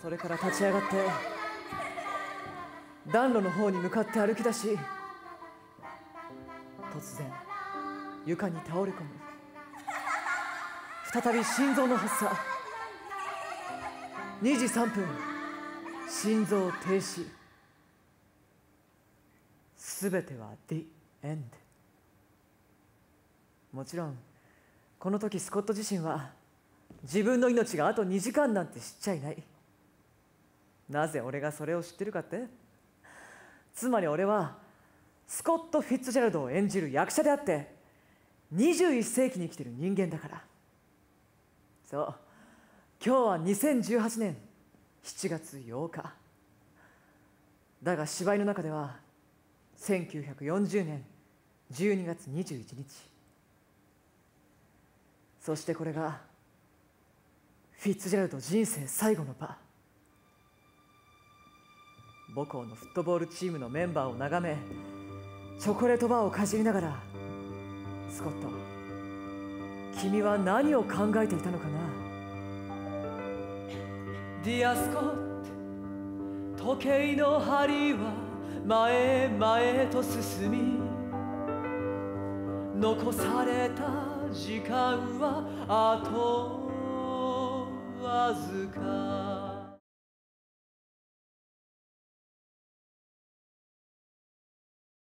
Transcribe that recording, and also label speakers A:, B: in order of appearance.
A: それから立ち上がって暖炉の方に向かって歩き出し突然床に倒れ込む。再び心臓の発作。2時3分心臓停止。すべては The End もちろんこの時スコット自身は自分の命があと2時間なんて知っちゃいない。なぜ俺がそれを知ってるかって？つまり俺はスコット・フィッツジェラルドを演じる役者であって21世紀に生きてる人間だから。そう。今日は2018年7月8日。だが芝居の中では1940年12月21日。そしてこれがフィッツジェラルド人生最後の場。母校のフットボールチームのメンバーを眺めチョコレートバーをかじりながらスコット君は何を考えていたのかなディアスコット時計の針は前へ前へと進み残された時間はあとわずか